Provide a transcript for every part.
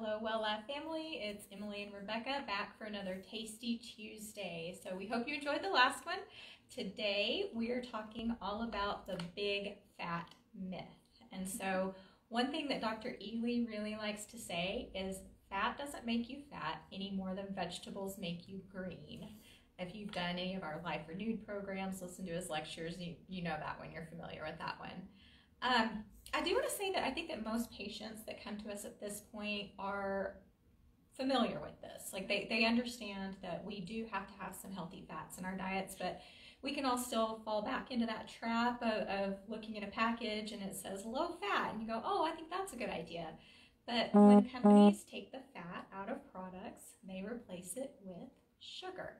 Hello, Well Life family. It's Emily and Rebecca back for another Tasty Tuesday. So we hope you enjoyed the last one. Today we are talking all about the big fat myth. And so one thing that Dr. Ely really likes to say is fat doesn't make you fat any more than vegetables make you green. If you've done any of our Life Renewed programs, listen to his lectures, you, you know that one, you're familiar with that one. Um, I do want to say that I think that most patients that come to us at this point are familiar with this. Like they, they understand that we do have to have some healthy fats in our diets, but we can all still fall back into that trap of, of looking at a package and it says low fat and you go, oh, I think that's a good idea. But when companies take the fat out of products, they replace it with sugar.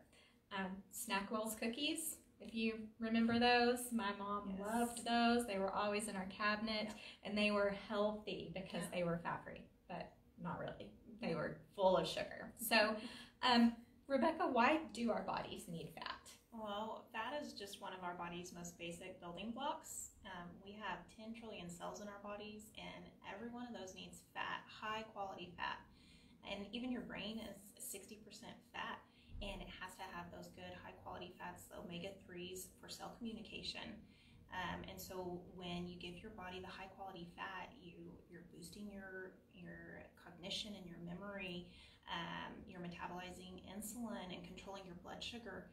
Um, Snackwell's cookies, if you remember those, my mom yes. loved those. They were always in our cabinet yeah. and they were healthy because yeah. they were fat free, but not really. They were full of sugar. So, um, Rebecca, why do our bodies need fat? Well, fat is just one of our body's most basic building blocks. Um, we have 10 trillion cells in our bodies, and every one of those needs fat, high quality fat. And even your brain is 60% fat and it has to have those good quality fats, the omega 3s for cell communication. Um, and so when you give your body the high quality fat, you, you're boosting your, your cognition and your memory, um, you're metabolizing insulin and controlling your blood sugar.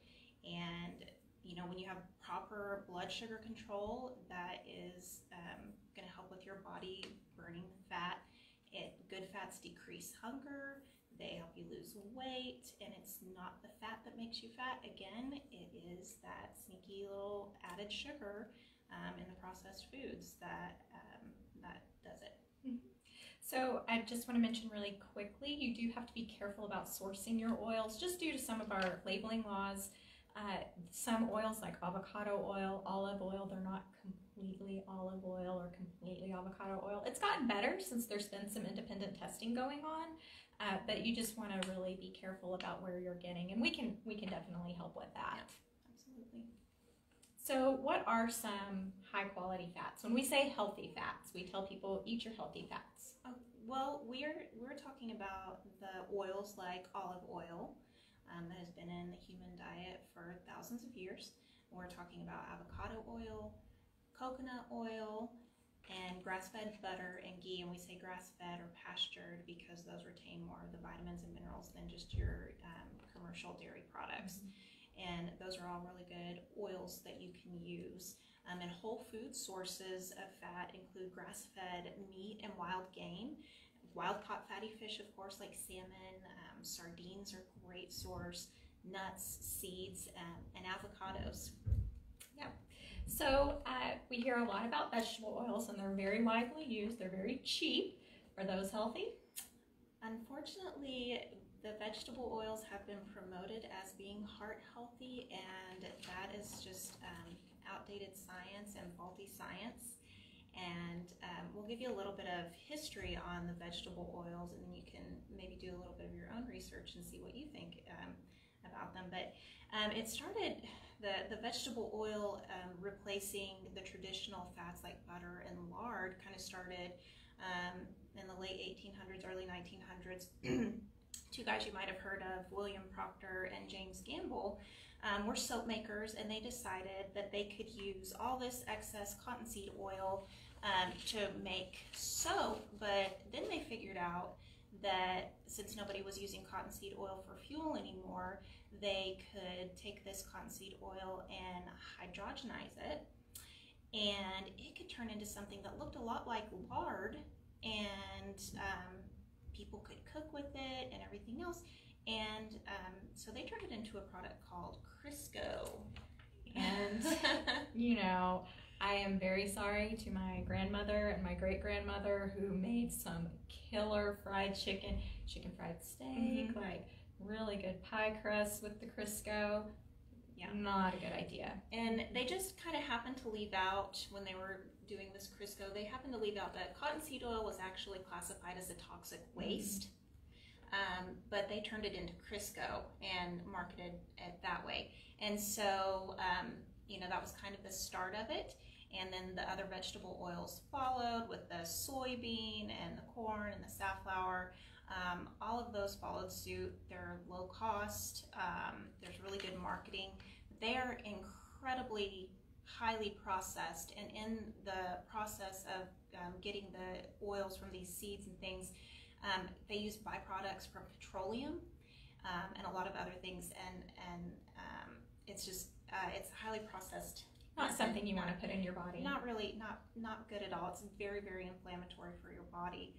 And you know, when you have proper blood sugar control, that is um, going to help with your body burning fat. It, good fats decrease hunger, they help you lose weight, and it's not the fat that makes you fat. Again, it is that sneaky little added sugar um, in the processed foods that um, that does it. Mm-hmm. So I just want to mention really quickly, you do have to be careful about sourcing your oils, just due to some of our labeling laws. Uh, some oils like avocado oil, olive oil, they're not completely olive oil or completely avocado oil. It's gotten better since there's been some independent testing going on, uh, but you just want to really be careful about where you're getting, and we can we can definitely help with that. Yeah, absolutely. So, what are some high quality fats? When we say healthy fats, we tell people eat your healthy fats. Oh, well, we're we're talking about the oils like olive oil um, that has been in the human diet for thousands of years. We're talking about avocado oil, coconut oil, and grass-fed butter and ghee and we say grass-fed or pastured because those retain more of the vitamins and minerals than just your um, commercial dairy products. Mm-hmm. and those are all really good oils that you can use. Um, and whole food sources of fat include grass-fed meat and wild game. Wild caught fatty fish of course like salmon um, sardines are a great source. Nuts seeds um, and avocados so uh, we hear a lot about vegetable oils and they're very widely used. They're very cheap. Are those healthy? Unfortunately, the vegetable oils have been promoted as being heart healthy and that is just um, outdated science and faulty science. And um, we'll give you a little bit of history on the vegetable oils and then you can maybe do a little bit of your own research and see what you think um, about them. But um, it started the, the vegetable oil um, replacing the traditional fats like butter and lard kind of started um, in the late 1800s, early 1900s. Two guys you might have heard of, William Procter and James Gamble, um, were soap makers and they decided that they could use all this excess cottonseed oil um, to make soap, but then they figured out that since nobody was using cottonseed oil for fuel anymore, they could take this cottonseed oil and hydrogenize it. And it could turn into something that looked a lot like lard and um, people could cook with it and everything else. And um, so they turned it into a product called Crisco. And you know I am very sorry to my grandmother and my great grandmother who made some killer fried chicken, chicken fried steak, mm-hmm. like really good pie crust with the Crisco. Yeah. Not a good idea. And they just kind of happened to leave out when they were doing this Crisco, they happened to leave out that cottonseed oil was actually classified as a toxic mm-hmm. waste. Mm-hmm. Um, but they turned it into Crisco and marketed it that way. And so, um, you know, that was kind of the start of it. And then the other vegetable oils followed with the soybean and the corn and the safflower. Um, all of those followed suit. They're low cost. Um, there's really good marketing. They are incredibly highly processed, and in the process of um, getting the oils from these seeds and things, um, they use byproducts from petroleum um, and a lot of other things, and and um, it's just uh, it's highly processed. Not something you want to put in your body. Not really, not not good at all. It's very very inflammatory for your body,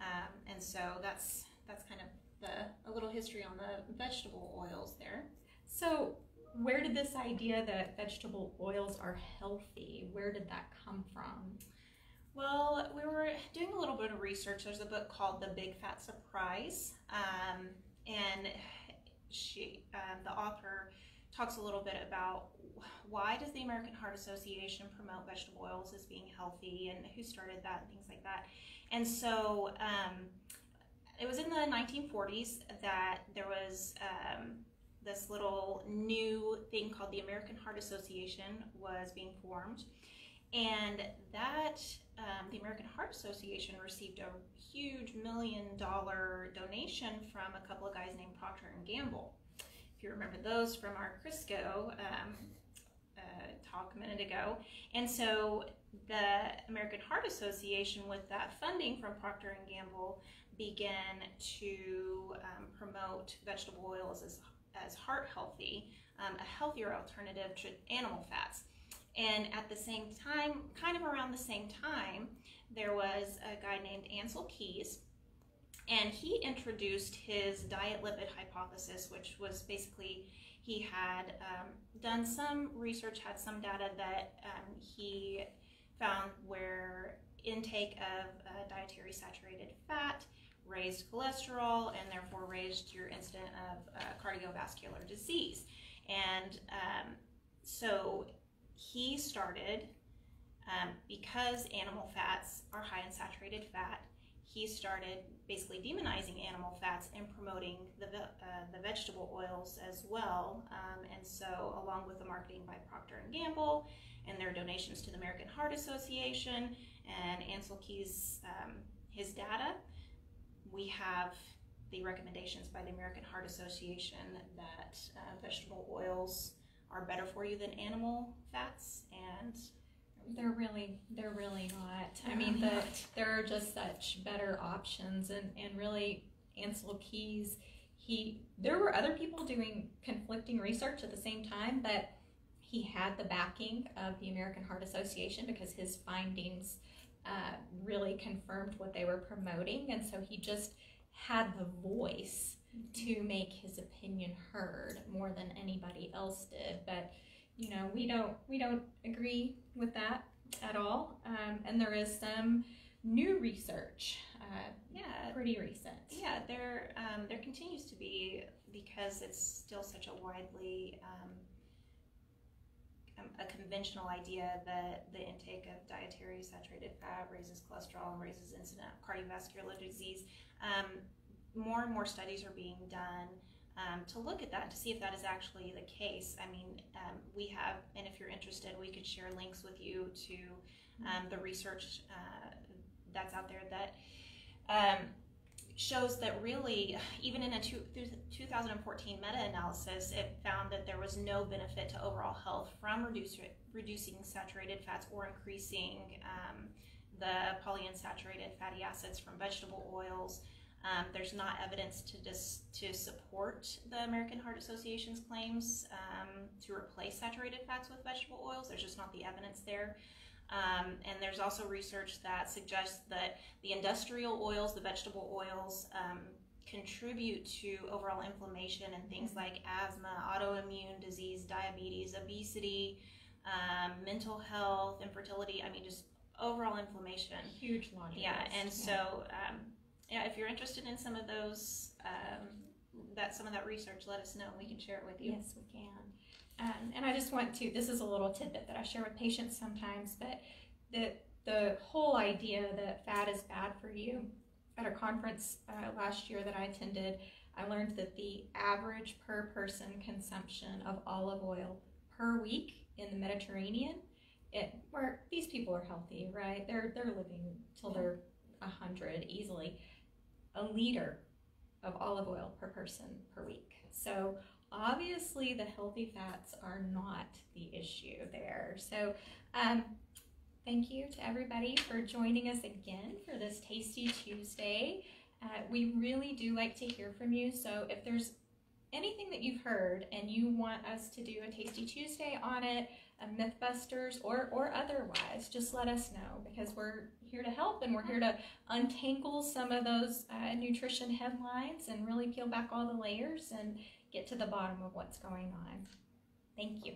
um, and so that's that's kind of the a little history on the vegetable oils there. So, where did this idea that vegetable oils are healthy? Where did that come from? Well, we were doing a little bit of research. There's a book called The Big Fat Surprise, um, and she, uh, the author, talks a little bit about why does the American Heart Association promote vegetable oils as being healthy, and who started that, and things like that. And so, um, it was in the 1940s that there was um, this little new thing called the American Heart Association was being formed. And that, um, the American Heart Association received a huge million dollar donation from a couple of guys named Procter and Gamble. You remember those from our Crisco um, uh, talk a minute ago. And so the American Heart Association, with that funding from Procter and Gamble, began to um, promote vegetable oils as, as heart healthy, um, a healthier alternative to animal fats. And at the same time, kind of around the same time, there was a guy named Ansel Keys, and he introduced his diet lipid hypothesis, which was basically he had um, done some research, had some data that um, he found where intake of uh, dietary saturated fat raised cholesterol and therefore raised your incidence of uh, cardiovascular disease. And um, so he started, um, because animal fats are high in saturated fat, he started basically demonizing animal fats and promoting the, uh, the vegetable oils as well. Um, and so, along with the marketing by Procter and Gamble and their donations to the American Heart Association and Ansel Keys' um, his data, we have the recommendations by the American Heart Association that uh, vegetable oils are better for you than animal fats and they're really they're really not i mean the, there are just such better options and and really Ansel Keys he there were other people doing conflicting research at the same time but he had the backing of the american heart association because his findings uh, really confirmed what they were promoting and so he just had the voice to make his opinion heard more than anybody else did. But you know, we don't we don't agree with that at all. Um, and there is some new research. Uh, yeah, pretty recent. Yeah, there um, there continues to be because it's still such a widely um, um a conventional idea that the intake of dietary saturated fat raises cholesterol and raises incident of cardiovascular disease. Um, more and more studies are being done um, to look at that to see if that is actually the case. I mean, um, we have, and if you're interested, we could share links with you to um, the research uh, that's out there that um, shows that really, even in a two, 2014 meta-analysis, it found that there was no benefit to overall health from reduce, reducing saturated fats or increasing um, the polyunsaturated fatty acids from vegetable oils. Um, there's not evidence to dis- to support the American Heart Association's claims um, to replace saturated fats with vegetable oils. There's just not the evidence there. Um, and there's also research that suggests that the industrial oils, the vegetable oils, um, contribute to overall inflammation and things like asthma, autoimmune disease, diabetes, obesity, um, mental health, infertility. I mean, just overall inflammation. Huge laundry. Yeah, and so um, yeah, if you're interested in some of those, um, that some of that research, let us know. We can share it with you. Yes, we can. Um, and I just want to. This is a little tidbit that I share with patients sometimes, but the the whole idea that fat is bad for you. At a conference uh, last year that I attended, I learned that the average per person consumption of olive oil per week in the Mediterranean, it where these people are healthy, right? They're they're living till they're a hundred easily a liter of olive oil per person per week. So obviously the healthy fats are not the issue there. So um, thank you to everybody for joining us again for this Tasty Tuesday. Uh, we really do like to hear from you. So if there's that you've heard and you want us to do a Tasty Tuesday on it, a Mythbusters, or, or otherwise, just let us know because we're here to help and we're here to untangle some of those uh, nutrition headlines and really peel back all the layers and get to the bottom of what's going on. Thank you.